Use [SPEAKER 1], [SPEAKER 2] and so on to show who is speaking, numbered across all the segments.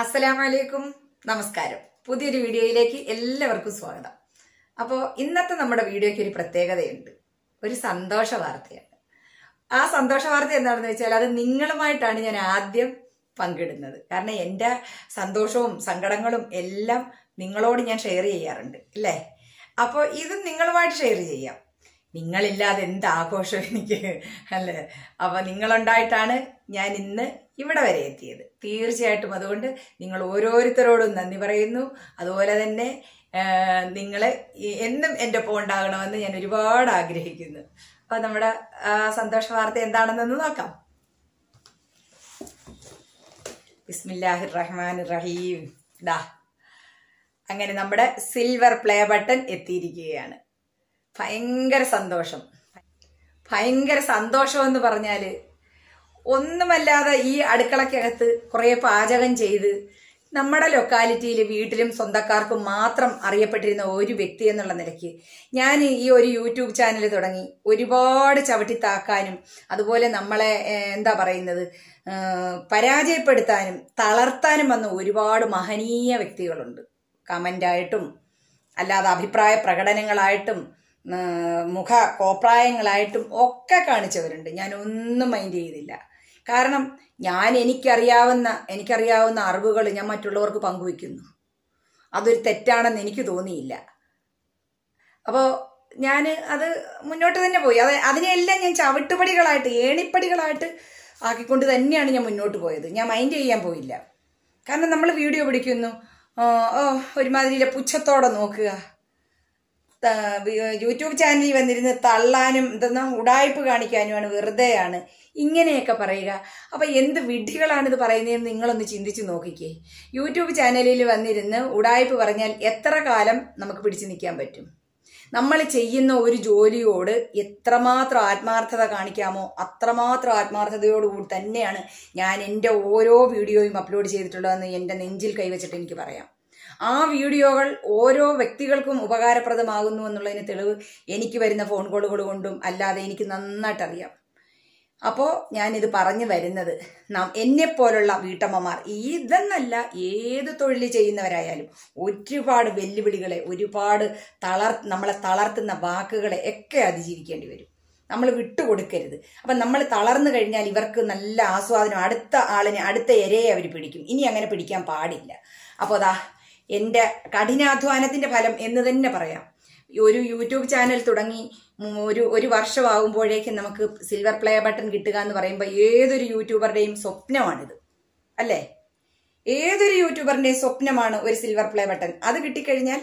[SPEAKER 1] അസ്സലാമലൈക്കും. നമസ്കാരം. പുതിയൊരു വീഡിയോയിലേക്ക് എല്ലാവർക്കും സ്വാഗതം. അപ്പോൾ ഇന്നത്തെ നമ്മുടെ വീഡിയോയ്ക്ക് ഒരു പ്രത്യേകതയുണ്ട്. ഒരു സന്തോഷ വാർത്തയാണ്. ആ സന്തോഷ വാർത്ത എന്താണെന്ന് വെച്ചാൽ അത് നിങ്ങളുമായിട്ടാണ് ഞാൻ ആദ്യം പങ്കിടുന്നത്. കാരണം എന്റെ സന്തോഷവും സങ്കടങ്ങളും എല്ലാം നിങ്ങളോട് ഞാൻ ഷെയർ ചെയ്യാറുണ്ട്. അല്ലേ? അപ്പോൾ ഇത് നിങ്ങളുമായിട്ട് ഷെയർ ചെയ്യാം. നിങ്ങളില്ലാതെ എന്ത് ആഘോഷം എനിക്ക് അല്ലേ? അപ്പൊ നിങ്ങളുണ്ടായിട്ടാണ് ഞാൻ ഇന്ന് ഇവിടെ വരെ എത്തിയത്. തീർച്ചയായിട്ടും അതുകൊണ്ട് നിങ്ങൾ ഓരോരുത്തരോടും നന്ദി പറയുന്നു. അതുപോലെ തന്നെ നിങ്ങൾ എന്നും എന്റെ ഒപ്പം ഉണ്ടാകണമെന്ന് ഞാൻ ഒരുപാട് ആഗ്രഹിക്കുന്നു. അപ്പൊ നമ്മുടെ സന്തോഷ വാർത്ത എന്താണെന്നൊന്ന് നോക്കാം. ബിസ്മില്ലാഹിർ റഹ്മാൻ റഹീം ദാ അങ്ങനെ നമ്മുടെ സിൽവർ പ്ലേ ബട്ടൺ എത്തിയിരിക്കുകയാണ്. ഭയങ്കര സന്തോഷം. ഭയങ്കര സന്തോഷം എന്ന് പറഞ്ഞാൽ ഒന്നുമല്ലാതെ ഈ അടുക്കളക്കകത്ത് കുറേ പാചകം ചെയ്ത് നമ്മുടെ ലൊക്കാലിറ്റിയിൽ വീട്ടിലും സ്വന്തക്കാർക്കും മാത്രം അറിയപ്പെട്ടിരുന്ന ഒരു വ്യക്തി എന്നുള്ള നിലയ്ക്ക് ഞാൻ ഈ ഒരു യൂട്യൂബ് ചാനൽ തുടങ്ങി ഒരുപാട് ചവിട്ടി താക്കാനും അതുപോലെ നമ്മളെ എന്താ പറയുന്നത് പരാജയപ്പെടുത്താനും തളർത്താനും വന്ന ഒരുപാട് മഹനീയ വ്യക്തികളുണ്ട്. കമന്റായിട്ടും അല്ലാതെ അഭിപ്രായ പ്രകടനങ്ങളായിട്ടും മുഖ കോപ്രായങ്ങളായിട്ടും ഒക്കെ കാണിച്ചവരുണ്ട്. ഞാൻ ഒന്നും മൈൻഡ് ചെയ്തില്ല. കാരണം ഞാൻ എനിക്കറിയാവുന്ന എനിക്കറിയാവുന്ന അറിവുകൾ ഞാൻ മറ്റുള്ളവർക്ക് പങ്കുവയ്ക്കുന്നു അതൊരു തെറ്റാണെന്ന് എനിക്ക് തോന്നിയില്ല. അപ്പോൾ ഞാൻ അത് മുന്നോട്ട് തന്നെ പോയി. അത് അതിനെല്ലാം ഞാൻ ചവിട്ടുപടികളായിട്ട് ഏണിപ്പടികളായിട്ട് ആക്കിക്കൊണ്ട് തന്നെയാണ് ഞാൻ മുന്നോട്ട് പോയത്. ഞാൻ മൈൻഡ് ചെയ്യാൻ പോയില്ല. കാരണം നമ്മൾ വീഡിയോ പിടിക്കുന്നു. ആ, ഓ ഒരുമാതിരി പുച്ഛത്തോടെ നോക്കുക. യൂട്യൂബ് ചാനലിൽ വന്നിരുന്ന് തള്ളാനും എന്തെന്നാ ഉടായ്പ് കാണിക്കാനുമാണ് വെറുതെയാണ്. ഇങ്ങനെയൊക്കെ പറയുക. അപ്പം എന്ത് വിഡ്ഢികളാണിത് പറയുന്നതെന്ന് നിങ്ങളൊന്ന് ചിന്തിച്ച് നോക്കിക്കേ. യൂട്യൂബ് ചാനലിൽ വന്നിരുന്ന് ഉടായ്പ് പറഞ്ഞാൽ എത്ര കാലം നമുക്ക് പിടിച്ചു നിൽക്കാൻ പറ്റും? നമ്മൾ ചെയ്യുന്ന ഒരു ജോലിയോട് എത്രമാത്രം ആത്മാർത്ഥത കാണിക്കാമോ അത്രമാത്രം ആത്മാർത്ഥതയോടുകൂടി തന്നെയാണ് ഞാൻ എന്റെ ഓരോ വീഡിയോയും അപ്ലോഡ് ചെയ്തിട്ടുള്ളതെന്ന് എന്റെ നെഞ്ചിൽ കൈവച്ചിട്ട് എനിക്ക് പറയാം. ആ വീഡിയോകൾ ഓരോ വ്യക്തികൾക്കും ഉപകാരപ്രദമാകുന്നു എന്നുള്ളതിന് തെളിവ് എനിക്ക് വരുന്ന ഫോൺ കോളുകൾ കൊണ്ടും അല്ലാതെ എനിക്ക് നന്നായിട്ട് അറിയാം അപ്പോൾ ഞാനിത് പറഞ്ഞു വരുന്നത്. നാം എന്നെപ്പോലുള്ള വീട്ടമ്മമാർ ഇതെന്നല്ല ഏത് തൊഴിൽ ചെയ്യുന്നവരായാലും ഒരുപാട് വെല്ലുവിളികളെ ഒരുപാട് തളർ നമ്മളെ തളർത്തുന്ന വാക്കുകളെ ഒക്കെ അതിജീവിക്കേണ്ടി വരും. നമ്മൾ വിട്ടുകൊടുക്കരുത്. അപ്പം നമ്മൾ തളർന്നു കഴിഞ്ഞാൽ ഇവർക്ക് നല്ല ആസ്വാദനം അടുത്ത ആളിനെ അടുത്ത ഇരയെ അവർ പിടിക്കും. ഇനി അങ്ങനെ പിടിക്കാൻ പാടില്ല. അപ്പോൾ അതാ എന്റെ കഠിനാധ്വാനത്തിന്റെ ഫലം എന്ന് തന്നെ പറയാം. ഒരു യൂട്യൂബ് ചാനൽ തുടങ്ങി ഒരു ഒരു വർഷമാകുമ്പോഴേക്കും നമുക്ക് സിൽവർ പ്ലേ ബട്ടൺ കിട്ടുക എന്ന് പറയുമ്പോൾ ഏതൊരു യൂട്യൂബറുടെയും സ്വപ്നമാണിത്. അല്ലേ? ഏതൊരു യൂട്യൂബറിന്റെയും സ്വപ്നമാണ് ഒരു സിൽവർ പ്ലേ ബട്ടൺ അത് കിട്ടിക്കഴിഞ്ഞാൽ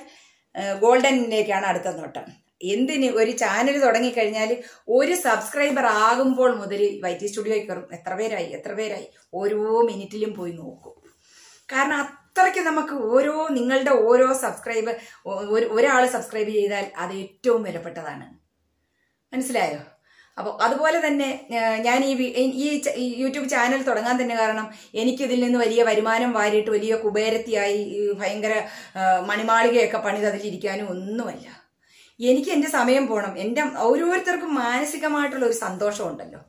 [SPEAKER 1] ഗോൾഡനിലേക്കാണ് അടുത്ത നോട്ടം. എന്തിന് ഒരു ചാനൽ തുടങ്ങിക്കഴിഞ്ഞാൽ ഒരു സബ്സ്ക്രൈബർ ആകുമ്പോൾ മുതൽ വൈറ്റി സ്റ്റുഡിയോയിൽ കയറും എത്ര പേരായി? എത്ര പേരായി? ഓരോ മിനിറ്റിലും പോയി നോക്കും. കാരണം അത്രയ്ക്ക് നമുക്ക് ഓരോ നിങ്ങളുടെ ഓരോ സബ്സ്ക്രൈബ് ഒരാൾ സബ്സ്ക്രൈബ് ചെയ്താൽ അത് ഏറ്റവും വിലപ്പെട്ടതാണ്. മനസ്സിലായോ? അപ്പോൾ അതുപോലെ തന്നെ ഞാൻ ഈ ഈ യൂട്യൂബ് ചാനൽ തുടങ്ങാൻ തന്നെ കാരണം എനിക്കിതിൽ നിന്ന് വലിയ വരുമാനം വാരിയിട്ട് വലിയ കുബേരത്തിയായി ഭയങ്കര മണിമാളികയൊക്കെ പണിത് അതിലിരിക്കാനും ഒന്നുമല്ല. എനിക്ക് എന്റെ സമയം പോകണം എന്റെ ഓരോരുത്തർക്കും മാനസികമായിട്ടുള്ള ഒരു സന്തോഷമുണ്ടല്ലോ.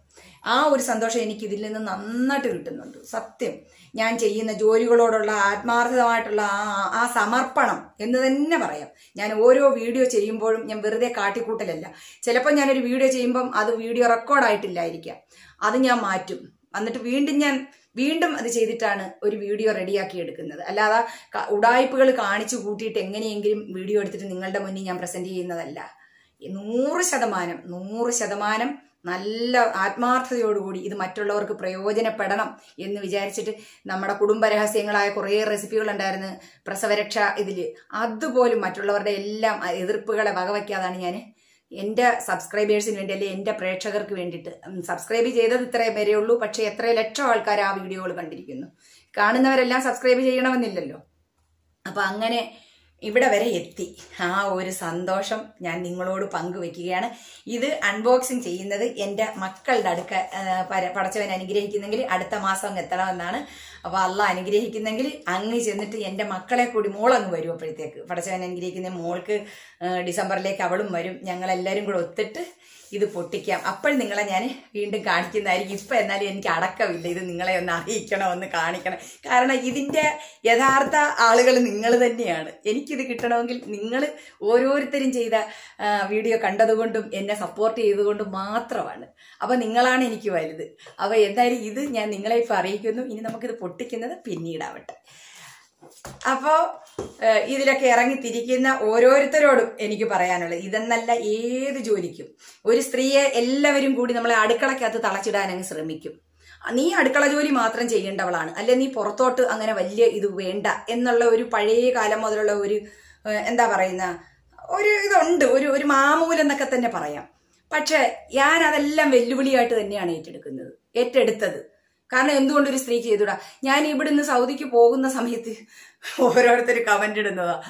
[SPEAKER 1] ആ ഒരു സന്തോഷം എനിക്ക് ഇതിൽ നിന്ന് നന്നായിട്ട് കിട്ടുന്നുണ്ട്. സത്യം. ഞാൻ ചെയ്യുന്ന ജോലികളോടുള്ള ആത്മാർത്ഥമായിട്ടുള്ള ആ ആ സമർപ്പണം എന്ന് തന്നെ പറയാം. ഞാൻ ഓരോ വീഡിയോ ചെയ്യുമ്പോഴും ഞാൻ വെറുതെ കാട്ടിക്കൂട്ടലല്ല. ചിലപ്പോൾ ഞാനൊരു വീഡിയോ ചെയ്യുമ്പം അത് വീഡിയോ റെക്കോർഡായിട്ടില്ലായിരിക്കാം. അത് ഞാൻ മാറ്റും. എന്നിട്ട് വീണ്ടും ഞാൻ വീണ്ടും അത് ചെയ്തിട്ടാണ് ഒരു വീഡിയോ റെഡിയാക്കി എടുക്കുന്നത്. അല്ലാതെ ഉടായ്പകൾ കാണിച്ചു കൂട്ടിയിട്ട് എങ്ങനെയെങ്കിലും വീഡിയോ എടുത്തിട്ട് നിങ്ങളുടെ മുന്നിൽ ഞാൻ പ്രസന്റ് ചെയ്യുന്നതല്ല. നൂറ് ശതമാനം നൂറ് ശതമാനം നല്ല ആത്മാർത്ഥതയോടുകൂടി ഇത് മറ്റുള്ളവർക്ക് പ്രയോജനപ്പെടണം എന്ന് വിചാരിച്ചിട്ട് നമ്മുടെ കുടുംബ രഹസ്യങ്ങളായ കുറേ റെസിപ്പികൾ ഉണ്ടായിരുന്നു. പ്രസവരക്ഷ ഇതിൽ അതുപോലും മറ്റുള്ളവരുടെ എല്ലാം എതിർപ്പുകളെ വകവയ്ക്കാതാണ് ഞാൻ എന്റെ സബ്സ്ക്രൈബേഴ്സിന് വേണ്ടി അല്ലെങ്കിൽ എന്റെ പ്രേക്ഷകർക്ക് വേണ്ടിയിട്ട്. സബ്സ്ക്രൈബ് ചെയ്തത് ഇത്രയും വരെ ഉള്ളൂ. പക്ഷേ എത്ര ലക്ഷം ആൾക്കാർ ആ വീഡിയോകൾ കണ്ടിരിക്കുന്നു. കാണുന്നവരെല്ലാം സബ്സ്ക്രൈബ് ചെയ്യണമെന്നില്ലല്ലോ. അപ്പം അങ്ങനെ ഇവിടെ വരെ എത്തി. ആ ഒരു സന്തോഷം ഞാൻ നിങ്ങളോട് പങ്കുവെക്കുകയാണ്. ഇത് അൺബോക്സിങ് ചെയ്യുന്നത് എന്റെ മക്കളുടെ അടുക്ക പടച്ചവൻ അനുഗ്രഹിക്കുന്നെങ്കിൽ അടുത്ത മാസം അങ്ങ് എത്തണമെന്നാണ്. അപ്പോൾ അല്ല അനുഗ്രഹിക്കുന്നെങ്കിൽ അങ്ങ് ചെന്നിട്ട് എന്റെ മക്കളെ കൂടി മോളങ്ങ് വരും അപ്പോഴത്തേക്ക് പടച്ചവൻ അനുഗ്രഹിക്കുന്ന മോൾക്ക് ഡിസംബറിലേക്ക് അവളും വരും. ഞങ്ങളെല്ലാവരും കൂടെ ഒത്തിട്ട് ഇത് പൊട്ടിക്കാം. അപ്പോൾ നിങ്ങളെ ഞാൻ വീണ്ടും കാണിക്കുന്നതായിരിക്കും. ഇപ്പം എന്നാലും എനിക്ക് അടക്കമില്ല. ഇത് നിങ്ങളെ ഒന്ന് അറിയിക്കണം ഒന്ന് കാണിക്കണം? കാരണം ഇതിന്റെ യഥാർത്ഥ ആളുകൾ നിങ്ങൾ തന്നെയാണ്. എനിക്കിത് കിട്ടണമെങ്കിൽ നിങ്ങൾ ഓരോരുത്തരും ചെയ്ത വീഡിയോ കണ്ടതുകൊണ്ടും എന്നെ സപ്പോർട്ട് ചെയ്തുകൊണ്ടും മാത്രമാണ്. അപ്പോൾ നിങ്ങളാണ് എനിക്ക് വലുത്. അപ്പോൾ എന്തായാലും ഇത് ഞാൻ നിങ്ങളെ ഇപ്പോൾ അറിയിക്കുന്നു. ഇനി നമുക്കിത് പൊട്ടിക്കുന്നത് പിന്നീടാവട്ടെ. അപ്പോ ഏഹ്, ഇതിലൊക്കെ ഇറങ്ങി തിരിക്കുന്ന ഓരോരുത്തരോടും എനിക്ക് പറയാനുള്ളത്. ഇതെന്നല്ല ഏത് ജോലിക്കും. ഒരു സ്ത്രീയെ എല്ലാവരും കൂടി നമ്മളെ അടുക്കളക്കകത്ത് തളച്ചിടാൻ അങ്ങ് ശ്രമിക്കും. നീ അടുക്കള ജോലി മാത്രം ചെയ്യേണ്ടവളാണ്. അല്ലെ നീ പുറത്തോട്ട് അങ്ങനെ വലിയ ഇത് വേണ്ട എന്നുള്ള ഒരു പഴയ കാലം മുതലുള്ള ഒരു എന്താ പറയുന്ന ഒരു ഇതുണ്ട്. ഒരു ഒരു മാമൂലെന്നൊക്കെ തന്നെ പറയാം. പക്ഷെ ഞാൻ അതെല്ലാം വെല്ലുവിളിയായിട്ട് തന്നെയാണ് ഏറ്റെടുക്കുന്നത് ഏറ്റെടുത്തത്. കാരണം എന്തുകൊണ്ട് ഒരു സ്ത്രീ ചെയ്തുടാ? ഞാൻ ഇവിടുന്ന് സൗദിക്ക് പോകുന്ന സമയത്ത് ഓരോരുത്തർ കമന്റ് ഇടുന്നതാ.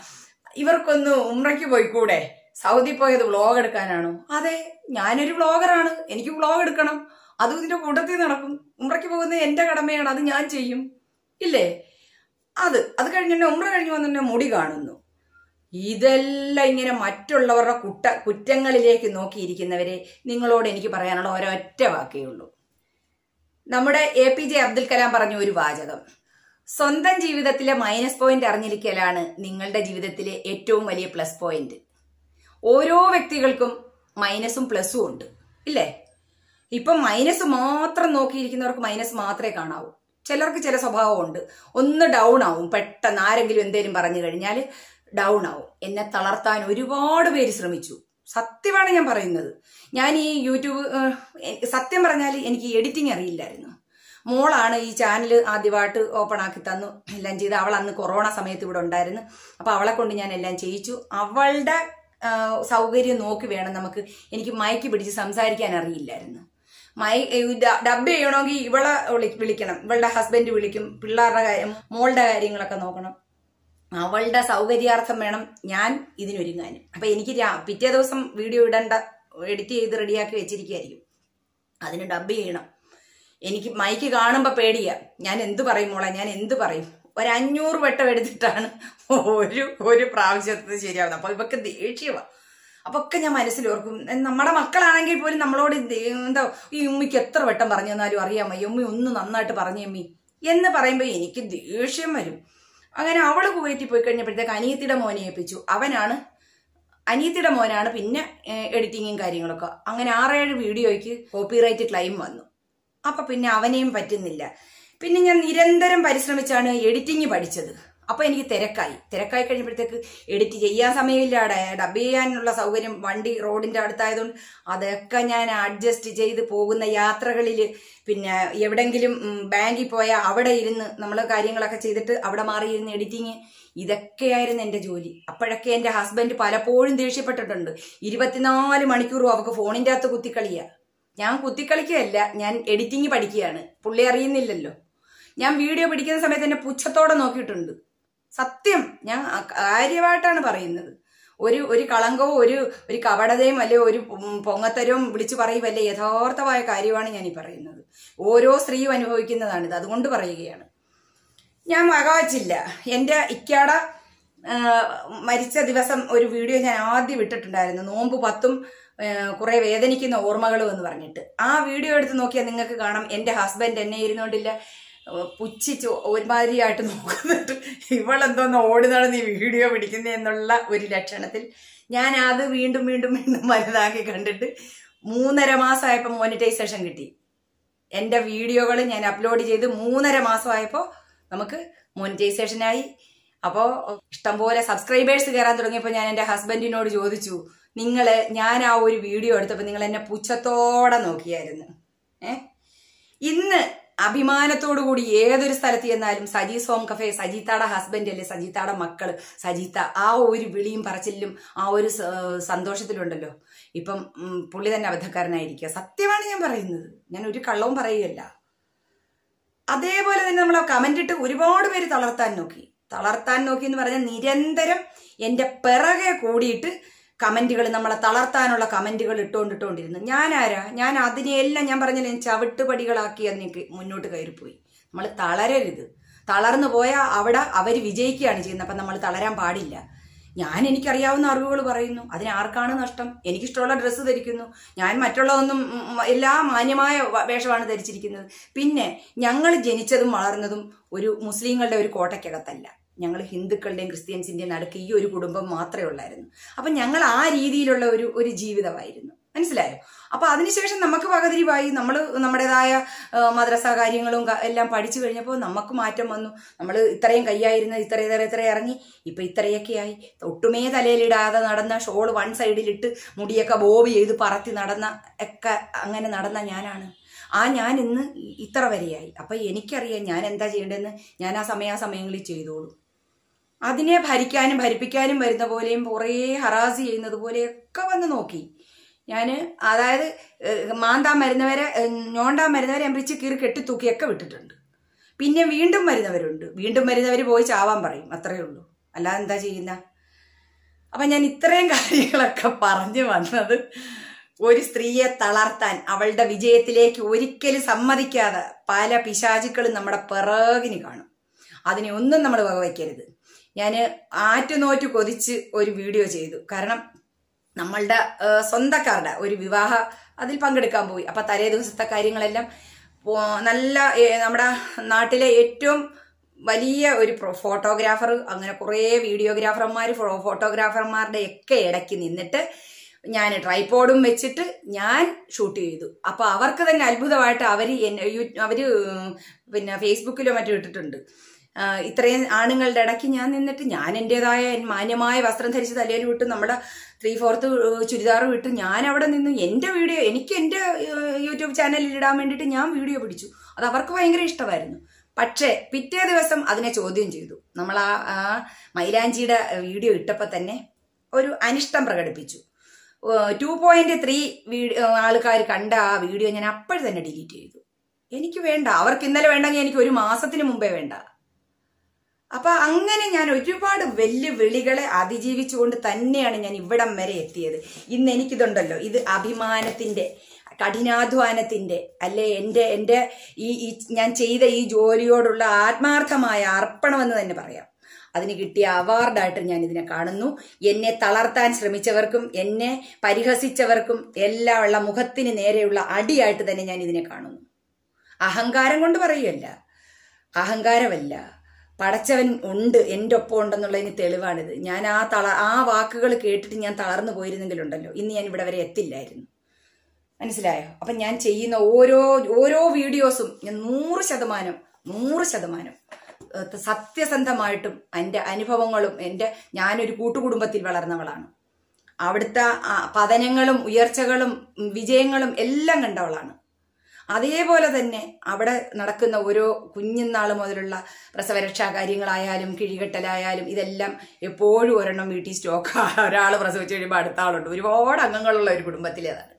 [SPEAKER 1] ഇവർക്കൊന്ന് ഉമ്രയ്ക്ക് പോയിക്കൂടെ? സൗദി പോയത് വ്ളോഗ് എടുക്കാനാണോ? അതെ ഞാനൊരു വ്ളോഗറാണ് എനിക്ക് വ്ളോഗ് എടുക്കണം. അതും ഇതിന്റെ കൂട്ടത്തിൽ നടക്കും. ഉമ്രയ്ക്ക് പോകുന്നത് എന്റെ കടമയാണ് അത് ഞാൻ ചെയ്യും. ഇല്ലേ? അത് അത് കഴിഞ്ഞ ഉമ്ര കഴിഞ്ഞ് വന്നെ മുടി കാണുന്നു. ഇതെല്ലാം ഇങ്ങനെ മറ്റുള്ളവരുടെ കുട്ട കുറ്റങ്ങളിലേക്ക് നോക്കിയിരിക്കുന്നവരെ നിങ്ങളോട് എനിക്ക് പറയാനുള്ള ഒരൊറ്റ വാക്കേ ഉള്ളൂ. നമ്മുടെ A P J Abdul Kalam പറഞ്ഞ ഒരു വാചകം. സ്വന്തം ജീവിതത്തിലെ മൈനസ് പോയിന്റ് അറിഞ്ഞിരിക്കലാണ് നിങ്ങളുടെ ജീവിതത്തിലെ ഏറ്റവും വലിയ പ്ലസ് പോയിന്റ് ഓരോ വ്യക്തികൾക്കും മൈനസും പ്ലസും ഉണ്ട്. ഇല്ലേ? ഇപ്പം മൈനസ് മാത്രം നോക്കിയിരിക്കുന്നവർക്ക് മൈനസ് മാത്രമേ കാണാവൂ. ചിലർക്ക് ചില സ്വഭാവമുണ്ട് ഒന്ന് ഡൗൺ ആവും. പെട്ടെന്ന് ആരെങ്കിലും എന്തേലും പറഞ്ഞു കഴിഞ്ഞാൽ ഡൗൺ ആവും. എന്നെ തളർത്താൻ ഒരുപാട് പേര് ശ്രമിച്ചു. സത്യമാണ് ഞാൻ പറയുന്നത്. ഞാൻ ഈ യൂട്യൂബ് സത്യം പറഞ്ഞാൽ എനിക്ക് എഡിറ്റിംഗ് അറിയില്ലായിരുന്നു. മോളാണ് ഈ ചാനൽ ആദ്യമായിട്ട് ഓപ്പൺ ആക്കി തന്നു. എല്ലാം ചെയ്ത് അവൾ അന്ന് കൊറോണ സമയത്ത് ഇവിടെ ഉണ്ടായിരുന്നു. അപ്പൊ അവളെ കൊണ്ട് ഞാൻ എല്ലാം ചെയ്യിച്ചു. അവളുടെ സൗകര്യം നോക്കി വേണം നമുക്ക് എനിക്ക് മയക്ക് പിടിച്ച് സംസാരിക്കാൻ അറിയില്ലായിരുന്നു. മൈ ഡബ് ചെയ്യണമെങ്കിൽ ഇവളെ വിളിക്കണം. ഇവളുടെ ഹസ്ബൻഡ് വിളിക്കും. പിള്ളേരുടെ കാര്യം മോളുടെ കാര്യങ്ങളൊക്കെ നോക്കണം. അവളുടെ സൗകര്യാർത്ഥം വേണം ഞാൻ ഇതിനൊരുങ്ങാനും അപ്പൊ എനിക്ക് പിറ്റേ ദിവസം വീഡിയോ ഇടേണ്ട എഡിറ്റ് ചെയ്ത് റെഡിയാക്കി വെച്ചിരിക്കുകയായിരിക്കും അതിന് ഡബ് ചെയ്യണം. എനിക്ക് മൈക്ക് കാണുമ്പോ പേടിയാ. ഞാൻ എന്ത് പറയും മോളെ? ഞാൻ എന്ത് പറയും? ഒരു അഞ്ഞൂറ് വട്ടം എടുത്തിട്ടാണ് ഒരു ഒരു പ്രാവശ്യത്തിന് ശരിയാവുന്നത്. അപ്പൊ ഇവക്ക് ദേഷ്യവാ. അപ്പൊ ഒക്കെ ഞാൻ മനസ്സിലോർക്കും നമ്മുടെ മക്കളാണെങ്കിൽ പോലും നമ്മളോട് എന്താ ഈ ഉമ്മിക്ക് എത്ര വട്ടം പറഞ്ഞു തന്നാലും അറിയാമോ ഉമ്മി ഒന്ന് നന്നായിട്ട് പറഞ്ഞു അമ്മി എന്ന് പറയുമ്പോ എനിക്ക് ദേഷ്യം വരും. അങ്ങനെ അവൾ കുവൈറ്റിൽ പോയി കഴിഞ്ഞപ്പോഴത്തേക്ക് അനിയത്തിയുടെ മോനെ ഏൽപ്പിച്ചു. അവനാണ് അനിയത്തിയുടെ മോനാണ് പിന്നെ എഡിറ്റിങ്ങും കാര്യങ്ങളൊക്കെ. അങ്ങനെ ആറേഴ് വീഡിയോയ്ക്ക് കോപ്പിറൈറ്റ് ക്ലെയിം വന്നു. അപ്പൊ പിന്നെ അവനെയും പറ്റുന്നില്ല. പിന്നെ ഞാൻ നിരന്തരം പരിശ്രമിച്ചാണ് എഡിറ്റിംഗ് പഠിച്ചത്. അപ്പൊ എനിക്ക് തിരക്കായി. തിരക്കായി കഴിഞ്ഞപ്പോഴത്തേക്ക് എഡിറ്റ് ചെയ്യാൻ സമയമില്ല. ഡബ് ചെയ്യാനുള്ള സൗകര്യം വണ്ടി റോഡിന്റെ അടുത്തായതുകൊണ്ട് അതൊക്കെ ഞാൻ അഡ്ജസ്റ്റ് ചെയ്ത് പോകുന്ന യാത്രകളിൽ പിന്നെ എവിടെങ്കിലും ബാങ്കിൽ പോയാൽ അവിടെ ഇരുന്ന് നമ്മൾ കാര്യങ്ങളൊക്കെ ചെയ്തിട്ട് അവിടെ മാറിയിരുന്ന് എഡിറ്റിങ് ഇതൊക്കെയായിരുന്നു എന്റെ ജോലി. അപ്പോഴൊക്കെ എന്റെ ഹസ്ബൻഡ് പലപ്പോഴും ദേഷ്യപ്പെട്ടിട്ടുണ്ട്. ഇരുപത്തിനാല് മണിക്കൂറും അവക്ക് ഫോണിന്റെ അകത്ത് കുത്തിക്കളിയാ. ഞാൻ കുത്തിക്കളിക്കുകയല്ല ഞാൻ എഡിറ്റിംഗ് പഠിക്കുകയാണ്. പുള്ളി അറിയുന്നില്ലല്ലോ. ഞാൻ വീഡിയോ പിടിക്കുന്ന സമയത്ത് എന്നെ പുച്ഛത്തോടെ നോക്കിയിട്ടുണ്ട്. സത്യം ഞാൻ കാര്യമായിട്ടാണ് പറയുന്നത്. ഒരു ഒരു കളങ്കവും ഒരു ഒരു കപടതയും അല്ലെ ഒരു പൊങ്ങത്തരവും വിളിച്ചു പറയുമല്ലേ യഥാർത്ഥമായ കാര്യമാണ് ഞാൻ ഈ പറയുന്നത്. ഓരോ സ്ത്രീയും അനുഭവിക്കുന്നതാണിത്. അതുകൊണ്ട് പറയുകയാണ്. ഞാൻ വകവച്ചില്ല. എന്റെ ഇക്കാട മരിച്ച ദിവസം ഒരു വീഡിയോ ഞാൻ ആദ്യം വിട്ടിട്ടുണ്ടായിരുന്നു നോമ്പ് പത്തും കുറെ വേദനിക്കുന്ന ഓർമ്മകളും എന്ന് പറഞ്ഞിട്ട്. ആ വീഡിയോ എടുത്ത് നോക്കിയാൽ നിങ്ങൾക്ക് കാണാം. എന്റെ ഹസ്ബൻഡ് എന്നെ ഇരുന്നോണ്ടില്ല. പുച്ഛിച്ച് ഒരുമാതിരിയായിട്ട് നോക്കുന്നുണ്ട് ഇവളെന്തോന്ന് ഓടി നടന്ന് ഈ വീഡിയോ പിടിക്കുന്നേ എന്നുള്ള ഒരു ലക്ഷണത്തിൽ ഞാൻ അത് വീണ്ടും വീണ്ടും വീണ്ടും വലുതാക്കി കണ്ടിട്ട് മൂന്നര മാസമായപ്പോൾ മോണിറ്റൈസേഷൻ കിട്ടി. എന്റെ വീഡിയോകൾ ഞാൻ അപ്ലോഡ് ചെയ്ത് മൂന്നര മാസമായപ്പോൾ നമുക്ക് മോണിറ്റൈസേഷനായി അപ്പോൾ ഇഷ്ടംപോലെ സബ്സ്ക്രൈബേഴ്സ് കയറാൻ തുടങ്ങിയപ്പോൾ ഞാൻ എന്റെ ഹസ്ബൻഡിനോട് ചോദിച്ചു നിങ്ങൾ ഞാൻ ആ ഒരു വീഡിയോ എടുത്തപ്പോൾ നിങ്ങൾ എന്നെ പുച്ഛത്തോടെ നോക്കിയായിരുന്നു. ഏ? ഇന്ന് അഭിമാനത്തോടു കൂടി ഏതൊരു സ്ഥലത്ത് ചെന്നാലും സജി സോം കഫേ സജീത്താടെ ഹസ്ബൻഡ് അല്ലേ സജീത്താടെ മക്കൾ സജീത്ത ആ ഒരു വിളിയും പറച്ചിലും ആ ഒരു സന്തോഷത്തിലുണ്ടല്ലോ. ഇപ്പം പുള്ളി തന്നെ അബദ്ധക്കാരനായിരിക്കുക. സത്യമാണ് ഞാൻ പറയുന്നത്. ഞാൻ ഒരു കള്ളവും പറയുകയല്ല. അതേപോലെ തന്നെ നമ്മൾ കമന്റ് ഇട്ട് ഒരുപാട് പേര് തളർത്താൻ നോക്കി. തളർത്താൻ നോക്കി എന്ന് പറഞ്ഞാൽ നിരന്തരം എന്റെ പിറകെ കൂടിയിട്ട് കമന്റുകൾ നമ്മളെ തളർത്താനുള്ള കമന്റുകൾ ഇട്ടുകൊണ്ടിട്ടുകൊണ്ടിരുന്നു. ഞാൻ ആരാ ഞാൻ അതിനെയെല്ലാം ഞാൻ പറഞ്ഞില്ല ചവിട്ടുപടികളാക്കി അതിനേക്ക് മുന്നോട്ട് കയറിപ്പോയി. നമ്മൾ തളരരുത്. തളർന്നു പോയാൽ അവിടെ അവർ വിജയിക്കുകയാണ് ചെയ്യുന്നത്. അപ്പം നമ്മൾ തളരാൻ പാടില്ല. ഞാൻ എനിക്കറിയാവുന്ന അറിവുകൾ പറയുന്നു. അതിനാർക്കാണ് നഷ്ടം? എനിക്കിഷ്ടമുള്ള ഡ്രസ്സ് ധരിക്കുന്നു. ഞാൻ മറ്റുള്ളതൊന്നും എല്ലാ മാന്യമായ വേഷമാണ് ധരിച്ചിരിക്കുന്നത്. പിന്നെ ഞങ്ങൾ ജനിച്ചതും വളർന്നതും ഒരു മുസ്ലിങ്ങളുടെ ഒരു കോട്ടയ്ക്കകത്തല്ല. ഞങ്ങൾ ഹിന്ദുക്കളുടെയും ക്രിസ്ത്യൻസിന്റെയും നടുക്ക് ഈ ഒരു കുടുംബം മാത്രമേ ഉള്ളായിരുന്നു. അപ്പം ഞങ്ങൾ ആ രീതിയിലുള്ള ഒരു ഒരു ജീവിതമായിരുന്നു. മനസ്സിലായോ? അപ്പൊ അതിനുശേഷം നമുക്ക് പകതിരിവായി നമ്മൾ നമ്മുടേതായ മദ്രസ കാര്യങ്ങളും എല്ലാം പഠിച്ചു കഴിഞ്ഞപ്പോൾ നമുക്ക് മാറ്റം വന്നു. നമ്മൾ ഇത്രയും കൈയായിരുന്ന ഇത്ര ഇത്ര ഇത്ര ഇറങ്ങി. ഇപ്പൊ ഇത്രയൊക്കെ ആയി. ഒട്ടുമേ തലയിലിടാതെ നടന്ന ഷോൾ വൺ സൈഡിലിട്ട് മുടിയൊക്കെ ബോബ് ചെയ്ത് പറത്തി നടന്ന ഒക്കെ അങ്ങനെ നടന്ന ഞാനാണ്. ആ ഞാൻ ഇന്ന് ഇത്ര വരെയായി. അപ്പൊ എനിക്കറിയാം ഞാൻ എന്താ ചെയ്യേണ്ടതെന്ന് ഞാൻ ആ സമയാസമയങ്ങളിൽ ചെയ്തോളൂ. അതിനെ ഭരിക്കാനും ഭരിപ്പിക്കാനും വരുന്ന പോലെയും കുറേ ഹറാസ് ചെയ്യുന്നത് പോലെയൊക്കെ വന്ന് നോക്കി. ഞാൻ അതായത് മാന്താ മാന്താൻ വരുന്നവരെ ഞോണ്ടാൻ വരുന്നവരെ എമ്പിച്ച് കീറി കെട്ടിത്തൂക്കിയൊക്കെ വിട്ടിട്ടുണ്ട്. പിന്നെ വീണ്ടും വരുന്നവരുണ്ട്. വീണ്ടും വരുന്നവർ പോയി ചാവാൻ പറയും. അത്രയേ ഉള്ളൂ. അല്ലാതെ എന്താ ചെയ്യുന്ന? അപ്പം ഞാൻ ഇത്രയും കാര്യങ്ങളൊക്കെ പറഞ്ഞു വന്നത് ഒരു സ്ത്രീയെ തളർത്താൻ അവളുടെ വിജയത്തിലേക്ക് ഒരിക്കലും സമ്മതിക്കാതെ പല പിശാചുക്കളും നമ്മുടെ പിറകിന് കാണും. അതിനെ ഒന്നും നമ്മൾ വകവയ്ക്കരുത്. ഞാൻ ആറ്റുനോറ്റ് കൊതിച്ച് ഒരു വീഡിയോ ചെയ്തു. കാരണം നമ്മളുടെ സ്വന്തക്കാരുടെ ഒരു വിവാഹ അതിൽ പങ്കെടുക്കാൻ പോയി. അപ്പൊ തലേ ദിവസത്തെ കാര്യങ്ങളെല്ലാം നല്ല നമ്മുടെ നാട്ടിലെ ഏറ്റവും വലിയ ഒരു ഫോട്ടോഗ്രാഫർ അങ്ങനെ കുറേ വീഡിയോഗ്രാഫർമാർ ഫോട്ടോഗ്രാഫർമാരുടെ ഒക്കെ ഇടയ്ക്ക് നിന്നിട്ട് ഞാൻ ട്രൈപോഡും വെച്ചിട്ട് ഞാൻ ഷൂട്ട് ചെയ്തു. അപ്പോൾ അവർക്ക് തന്നെ അത്ഭുതമായിട്ട് അവർ അവർ പിന്നെ ഫേസ്ബുക്കിലോ മറ്റോ ഇട്ടിട്ടുണ്ട്. ഇത്രയും ആണുങ്ങളുടെ ഇടയ്ക്ക് ഞാൻ നിന്നിട്ട് ഞാൻ എന്റെതായ മാന്യമായ വസ്ത്രം ധരിച്ച് തലയിൽ വിട്ട് നമ്മുടെ ത്രീ ഫോർത്ത് ചുരിദാർ വിട്ട് ഞാൻ അവിടെ നിന്ന് എന്റെ വീഡിയോ എനിക്ക് എന്റെ യൂട്യൂബ് ചാനലിൽ ഇടാൻ വേണ്ടിയിട്ട് ഞാൻ വീഡിയോ പിടിച്ചു. അത് അവർക്ക് ഭയങ്കര ഇഷ്ടമായിരുന്നു. പക്ഷേ പിറ്റേ ദിവസം അതിനെ ചോദ്യം ചെയ്തു. നമ്മൾ ആ മൈലാഞ്ചിയുടെ വീഡിയോ ഇട്ടപ്പോൾ തന്നെ ഒരു അനിഷ്ടം പ്രകടിപ്പിച്ചു. ടു പോയിന്റ് ത്രീ ആൾക്കാർ കണ്ട ആ വീഡിയോ ഞാൻ അപ്പോഴും തന്നെ ഡിലീറ്റ് ചെയ്തു. എനിക്ക് വേണ്ട അവർക്ക് ഇന്നലെ വേണ്ടെങ്കിൽ എനിക്ക് ഒരു മാസത്തിന് മുമ്പേ വേണ്ട. അപ്പൊ അങ്ങനെ ഞാൻ ഒരുപാട് വെല്ലുവിളികളെ അതിജീവിച്ചുകൊണ്ട് തന്നെയാണ് ഞാൻ ഇവിടം വരെ എത്തിയത്. ഇന്ന് എനിക്കിതുണ്ടല്ലോ. ഇത് അഭിമാനത്തിന്റെ കഠിനാധ്വാനത്തിന്റെ അല്ലെ? എന്റെ എന്റെ ഈ ഞാൻ ചെയ്ത ഈ ജോലിയോടുള്ള ആത്മാർത്ഥമായ അർപ്പണമെന്ന് തന്നെ പറയാം. അതിന് കിട്ടിയ അവാർഡായിട്ട് ഞാൻ ഇതിനെ കാണുന്നു. എന്നെ തളർത്താൻ ശ്രമിച്ചവർക്കും എന്നെ പരിഹസിച്ചവർക്കും എല്ലാം ഉള്ള മുഖത്തിന് നേരെയുള്ള അടിയായിട്ട് തന്നെ ഞാൻ ഇതിനെ കാണുന്നു. അഹങ്കാരം കൊണ്ട് പറയുകയല്ല. അഹങ്കാരമല്ല. പടച്ചവൻ ഉണ്ട് എന്റെ ഒപ്പം ഉണ്ടെന്നുള്ളതിന് തെളിവാണിത്. ഞാൻ ആ തള ആ വാക്കുകൾ കേട്ടിട്ട് ഞാൻ തളർന്നു പോയിരുന്നെങ്കിലുണ്ടല്ലോ. ഇന്ന് ഞാൻ ഇവിടെ വരെ എത്തില്ലായിരുന്നു. മനസ്സിലായോ? അപ്പം ഞാൻ ചെയ്യുന്ന ഓരോ ഓരോ വീഡിയോസും ഞാൻ നൂറ് ശതമാനം നൂറ് ശതമാനം സത്യസന്ധമായിട്ടും എന്റെ അനുഭവങ്ങളും എന്റെ ഞാനൊരു കൂട്ടുകുടുംബത്തിൽ വളർന്നവളാണ്. അവിടുത്തെ പതനങ്ങളും ഉയർച്ചകളും വിജയങ്ങളും എല്ലാം കണ്ടവളാണ്. അതേപോലെ തന്നെ അവിടെ നടക്കുന്ന ഓരോ കുഞ്ഞുനാൾ മുതലുള്ള പ്രസവരക്ഷാ കാര്യങ്ങളായാലും കിഴികെട്ടലായാലും ഇതെല്ലാം എപ്പോഴും ഒരെണ്ണം വീട്ടിൽ സ്റ്റോക്ക് ഒരാൾ പ്രസവിച്ച് കഴിയുമ്പോൾ അടുത്ത ആളുണ്ട്. ഒരുപാട് അംഗങ്ങളുള്ള ഒരു കുടുംബത്തിലേതാണ്.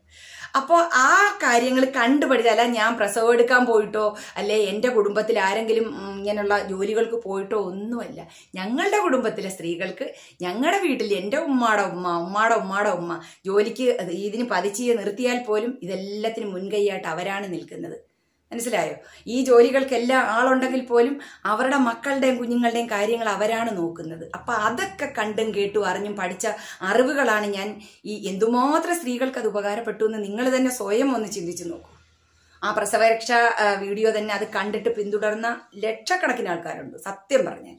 [SPEAKER 1] അപ്പോൾ ആ കാര്യങ്ങൾ കണ്ടുപഠിച്ച അല്ല ഞാൻ പ്രസവം എടുക്കാൻ പോയിട്ടോ അല്ലെ എന്റെ കുടുംബത്തിൽ ആരെങ്കിലും ഇങ്ങനെയുള്ള ജോലികൾക്ക് പോയിട്ടോ ഒന്നുമല്ല. ഞങ്ങളുടെ കുടുംബത്തിലെ സ്ത്രീകൾക്ക് ഞങ്ങളുടെ വീട്ടിൽ എന്റെ ഉമ്മാടെ ഉമ്മ ഉമ്മാടെ ഉമ്മാടെ ഉമ്മ ജോലിക്ക് ഇതിന് പതിച്ച് നിർത്തിയാൽ പോലും ഇതെല്ലാത്തിനും മുൻകൈയായിട്ട് അവരാണ് നിൽക്കുന്നത്. മനസ്സിലായോ? ഈ ജോലികൾക്കെല്ലാം ആളുണ്ടെങ്കിൽ പോലും അവരുടെ മക്കളുടെയും കുഞ്ഞുങ്ങളുടെയും കാര്യങ്ങൾ അവരാണ് നോക്കുന്നത്. അപ്പൊ അതൊക്കെ കണ്ടും കേട്ടും അറിഞ്ഞും പഠിച്ച അറിവുകളാണ് ഞാൻ ഈ എന്തുമാത്രം സ്ത്രീകൾക്ക് അത് ഉപകാരപ്പെട്ടു എന്ന് നിങ്ങൾ തന്നെ സ്വയം ഒന്ന് ചിന്തിച്ചു നോക്കൂ. ആ പ്രസവരക്ഷ വീഡിയോ തന്നെ അത് കണ്ടിട്ട് പിന്തുടർന്ന ലക്ഷക്കണക്കിന് ആൾക്കാരുണ്ട്. സത്യം പറഞ്ഞാൽ.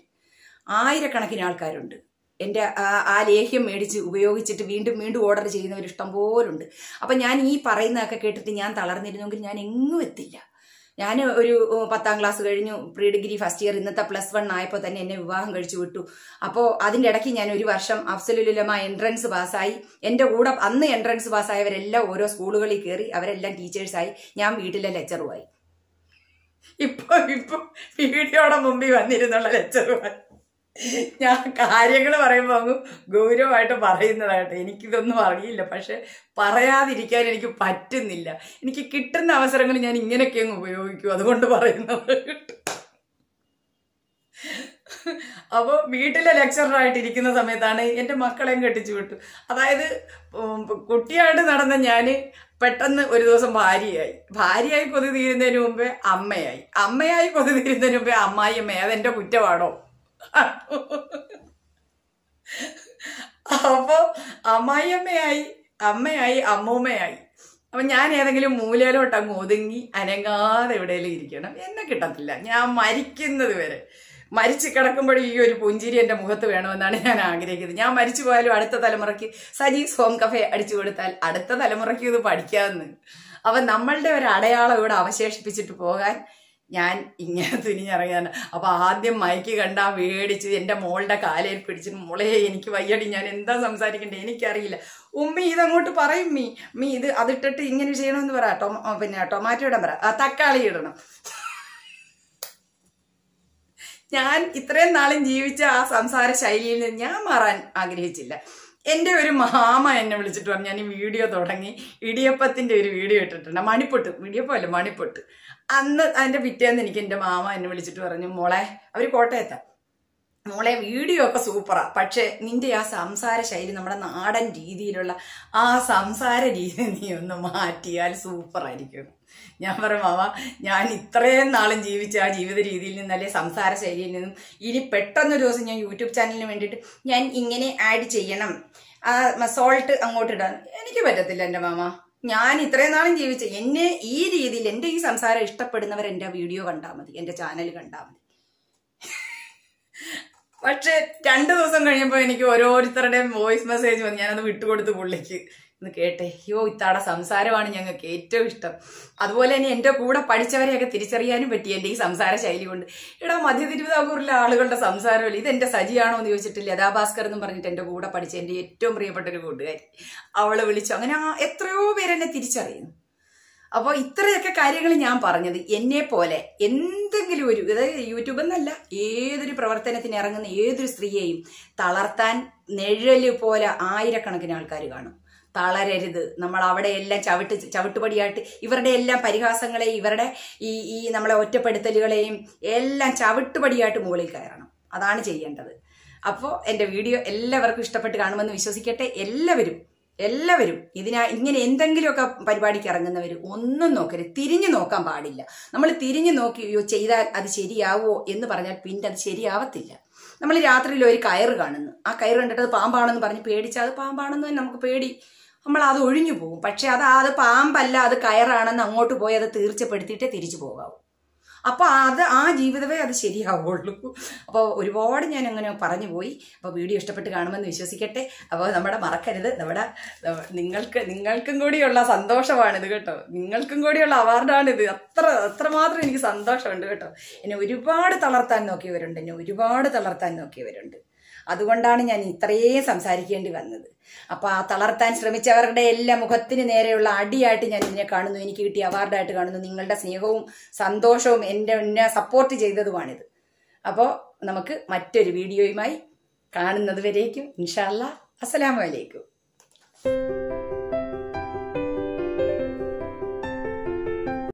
[SPEAKER 1] ആയിരക്കണക്കിന് ആൾക്കാരുണ്ട്. എന്റെ ആ- ലേഹ്യം മേടിച്ച് ഉപയോഗിച്ചിട്ട് വീണ്ടും വീണ്ടും ഓർഡർ ചെയ്യുന്നവർ ഇഷ്ടം പോലുണ്ട് അപ്പം ഞാൻ ഈ പറയുന്നതൊക്കെ കേട്ടിട്ട് ഞാൻ തളർന്നിരുന്നെങ്കിൽ ഞാൻ എങ്ങും എത്തില്ല ഞാൻ ഒരു പത്താം ക്ലാസ് കഴിഞ്ഞു. പ്രീ ഡിഗ്രി ഫസ്റ്റ് ഇയർ ഇന്നത്തെ പ്ലസ് വൺ ആയപ്പോൾ തന്നെ എന്നെ വിവാഹം കഴിച്ചു വിട്ടു. അപ്പോൾ അതിന്റെ ഇടയ്ക്ക് ഞാൻ ഒരു വർഷം അഫ്സലുലമ എൻട്രൻസ് പാസ്സായി എന്റെ കൂടെ അന്ന് എൻട്രൻസ് പാസ്സായവരെല്ലാം ഓരോ സ്കൂളുകളിൽ കയറി അവരെല്ലാം ടീച്ചേഴ്സായി ഞാൻ വീട്ടിലെ ലെക്ചറുമായി ഇപ്പോൾ ഇപ്പോൾ വീഡിയോയുടെ മുമ്പിൽ വന്നിരുന്നുള്ള ലെക്ചറുമായി ഞാൻ കാര്യങ്ങൾ പറയുമ്പോൾ അങ്ങ് ഗൗരവമായിട്ട് പറയുന്നതായിട്ട് എനിക്കിതൊന്നും അറിയില്ല. പക്ഷെ പറയാതിരിക്കാൻ എനിക്ക് പറ്റുന്നില്ല. എനിക്ക് കിട്ടുന്ന അവസരങ്ങൾ ഞാൻ ഇങ്ങനെയൊക്കെ അങ്ങ് ഉപയോഗിക്കും. അതുകൊണ്ട് പറയുന്നത് അപ്പോൾ വീട്ടിലെ ലെക്ചറായിട്ട് ഇരിക്കുന്ന സമയത്താണ് എന്റെ മക്കളെയും കെട്ടിച്ചു വിട്ടു. അതായത് കുട്ടിയായിട്ട് നടന്ന ഞാൻ പെട്ടെന്ന് ഒരു ദിവസം ഭാര്യയായി. ഭാര്യയായി കൊതി തീരുന്നതിന് മുമ്പേ അമ്മയായി. അമ്മയായി കൊതി തീരുന്നതിന് മുമ്പേ അമ്മായി അമ്മയായി അതെന്റെ കുറ്റമാണോ അപ്പോ അമ്മായിയമ്മയായി അമ്മയായി അമ്മൂമ്മയായി. അപ്പൊ ഞാൻ ഏതെങ്കിലും മൂലയിലോട്ട് അങ്ങ് ഒതുങ്ങി അനങ്ങാതെ എവിടെയെങ്കിലും ഇരിക്കണം. എന്നെ കിട്ടത്തില്ല. ഞാൻ മരിക്കുന്നത് വരെ. മരിച്ചു കിടക്കുമ്പോഴും ഈ ഒരു പുഞ്ചിരി എന്റെ മുഖത്ത് വേണമെന്നാണ് ഞാൻ ആഗ്രഹിക്കുന്നത്. ഞാൻ മരിച്ചു പോയാലും അടുത്ത തലമുറയ്ക്ക് സജീസ് സോം കഫെ അടിച്ചു കൊടുത്താൽ അടുത്ത തലമുറയ്ക്ക് ഇത് പഠിക്കാമെന്ന്. അപ്പൊ നമ്മളുടെ ഒരു അടയാളം ഇവിടെ അവശേഷിപ്പിച്ചിട്ട് പോകാൻ ഞാൻ ഇങ്ങനെ തുനിഞ്ഞിറങ്ങിയാണ് അപ്പൊ ആദ്യം മയക്ക് കണ്ടാ മേടിച്ച് എന്റെ മോളുടെ കാലയിൽ പിടിച്ച് മോളെ എനിക്ക് വയ്യടി ഞാൻ എന്താ സംസാരിക്കണ്ടേ? എനിക്കറിയില്ല. ഉമ്മി ഇതങ്ങോട്ട് പറയും മീ. മീ ഇത് അതിട്ടിട്ട് ഇങ്ങനെ ചെയ്യണമെന്ന് പറ. ടൊമ പിന്നെ ടൊമാറ്റോ ഇടാൻ പറ. തക്കാളി ഇടണം. ഞാൻ ഇത്രയും നാളും ജീവിച്ച ആ സംസാര ശൈലിയിൽ നിന്ന് ഞാൻ മാറാൻ ആഗ്രഹിച്ചില്ല. എന്റെ ഒരു മാമ എന്നെ വിളിച്ചിട്ട് പറഞ്ഞു ഞാൻ ഈ വീഡിയോ തുടങ്ങി ഇടിയപ്പത്തിന്റെ ഒരു വീഡിയോ ഇട്ടിട്ടുണ്ട്. മണിപ്പൊട്ട് ഇടിയപ്പമല്ല മണിപ്പൊട്ട്. അന്ന് അതിന്റെ പിറ്റേന്ന് എനിക്ക് എന്റെ മാമ എന്നെ വിളിച്ചിട്ട് പറഞ്ഞു മോളെ അവർ കോട്ടയത്താ. മോളെ വീഡിയോ ഒക്കെ സൂപ്പറാ. പക്ഷെ നിന്റെ ആ സംസാര ശൈലി നമ്മുടെ നാടൻ രീതിയിലുള്ള ആ സംസാര രീതി നീ ഒന്ന് മാറ്റിയാൽ സൂപ്പറായിരിക്കും. ഞാൻ പറയും മാമ ഞാൻ ഇത്രയും നാളും ജീവിച്ച ആ ജീവിത രീതിയിൽ നിന്നും അല്ലെ സംസാര ശൈലിയിൽ നിന്നും ഇനി പെട്ടെന്നൊരു ദിവസം ഞാൻ യൂട്യൂബ് ചാനലിന് വേണ്ടിയിട്ട് ഞാൻ ഇങ്ങനെ ആഡ് ചെയ്യണം. ആ സോൾട്ട് അങ്ങോട്ട് ഇടാൻ എനിക്ക് പറ്റത്തില്ല എന്റെ മാമ. ഞാൻ ഇത്രയും നാളും ജീവിച്ച എന്നെ ഈ രീതിയിൽ എന്റെ ഈ സംസാരം ഇഷ്ടപ്പെടുന്നവർ എന്റെ വീഡിയോ കണ്ടാൽ മതി എന്റെ ചാനൽ കണ്ടാൽ മതി. പക്ഷെ രണ്ടു ദിവസം കഴിയുമ്പോൾ എനിക്ക് ഓരോരുത്തരുടെയും വോയിസ് മെസ്സേജ് വന്ന് ഞാനത് വിട്ടുകൊടുത്തു പുള്ളിക്ക്. ഒന്ന് കേട്ടെ. അയ്യോ ഇത്താടെ സംസാരമാണ് ഞങ്ങൾക്ക് ഏറ്റവും ഇഷ്ടം. അതുപോലെ തന്നെ എന്റെ കൂടെ പഠിച്ചവരെയൊക്കെ തിരിച്ചറിയാനും പറ്റി എന്റെ ഈ സംസാര ശൈലി കൊണ്ട്. എടാ മധ്യ തിരുവിതാംകൂറിലെ ആളുകളുടെ സംസാരമല്ല? ഇത് എന്റെ സജിയാണോ എന്ന് ചോദിച്ചിട്ട് ലതാഭാസ്കർ എന്ന് പറഞ്ഞിട്ട് എന്റെ കൂടെ പഠിച്ച എന്റെ ഏറ്റവും പ്രിയപ്പെട്ട ഒരു കൂട്ടുകാരി. അവളെ വിളിച്ചു. അങ്ങനെ എത്രയോ പേരെന്നെ തിരിച്ചറിയുന്നു. അപ്പോൾ ഇത്രയൊക്കെ കാര്യങ്ങൾ ഞാൻ പറഞ്ഞത് എന്നെ പോലെ എന്തെങ്കിലും ഒരു അതായത് യൂട്യൂബ് എന്നല്ല ഏതൊരു പ്രവർത്തനത്തിന് ഇറങ്ങുന്ന ഏതൊരു സ്ത്രീയെയും തളർത്താൻ നിഴൽ പോലെ ആയിരക്കണക്കിന് ആൾക്കാർ കാണും. തളരരുത്. നമ്മൾ അവിടെ എല്ലാം ചവിട്ട് ചവിട്ടുപടിയായിട്ട് ഇവരുടെ എല്ലാം പരിഹാസങ്ങളെയും ഇവരുടെ ഈ ഈ നമ്മളെ ഒറ്റപ്പെടുത്തലുകളെയും എല്ലാം ചവിട്ടുപടിയായിട്ട് മുകളിൽ കയറണം. അതാണ് ചെയ്യേണ്ടത്. അപ്പോൾ എന്റെ വീഡിയോ എല്ലാവർക്കും ഇഷ്ടപ്പെട്ട് കാണുമെന്ന് വിശ്വസിക്കട്ടെ. എല്ലാവരും എല്ലാവരും ഇതിനാ ഇങ്ങനെ എന്തെങ്കിലുമൊക്കെ പരിപാടിക്ക് ഇറങ്ങുന്നവർ ഒന്നും നോക്കരുത്. തിരിഞ്ഞു നോക്കാൻ പാടില്ല. നമ്മൾ തിരിഞ്ഞു നോക്കി ചെയ്താൽ അത് ശരിയാവോ എന്ന് പറഞ്ഞാൽ പിന്നെ അത് ശരിയാവത്തില്ല. നമ്മൾ രാത്രിയിൽ ഒരു കയറ് കാണുന്നു. ആ കയറ് കണ്ടിട്ട് അത് പാമ്പാണെന്ന് പറഞ്ഞ് പേടിച്ചാൽ അത് പാമ്പാണെന്ന് നമുക്ക് പേടി. നമ്മൾ അത് ഒഴിഞ്ഞു പോകും. പക്ഷെ അത് അത് പാമ്പല്ല അത് കയറാണെന്ന് അങ്ങോട്ട് പോയി അത് തീർച്ചപ്പെടുത്തിയിട്ടേ തിരിച്ചു പോകാവൂ. അപ്പൊ അത് ആ ജീവിതമേ അത് ശരിയാവുള്ളൂ. അപ്പോൾ ഒരുപാട് ഞാൻ അങ്ങനെ പറഞ്ഞു പോയി. അപ്പോൾ വീഡിയോ ഇഷ്ടപ്പെട്ട് കാണുമെന്ന് വിശ്വസിക്കട്ടെ. അപ്പോൾ നമ്മുടെ മറക്കരുത്. നമ്മുടെ നിങ്ങൾക്ക് നിങ്ങൾക്കും കൂടിയുള്ള സന്തോഷമാണിത് കേട്ടോ. നിങ്ങൾക്കും കൂടിയുള്ള അവാർഡാണിത്. അത്ര അത്രമാത്രം എനിക്ക് സന്തോഷമുണ്ട് കേട്ടോ. എന്നെ ഒരുപാട് തളർത്താൻ നോക്കിയവരുണ്ട്. എന്നെ ഒരുപാട് തളർത്താൻ നോക്കിയവരുണ്ട്. അതുകൊണ്ടാണ് ഞാൻ ഇത്രയും സംസാരിക്കേണ്ടി വന്നത്. അപ്പൊ ആ തളർത്താൻ ശ്രമിച്ചവരുടെ എല്ലാ മുഖത്തിന് നേരെയുള്ള അടിയായിട്ട് ഞാൻ ഇതിനെ കാണുന്നു. എനിക്ക് കിട്ടിയ അവാർഡായിട്ട് കാണുന്നു. നിങ്ങളുടെ സ്നേഹവും സന്തോഷവും എന്റെ എന്നെ സപ്പോർട്ട് ചെയ്തതുമാണിത്. അപ്പോൾ നമുക്ക് മറ്റൊരു വീഡിയോയുമായി കാണുന്നത് വരേക്കും. ഇൻഷാല്ല അസ്സലാമു അലൈക്കും.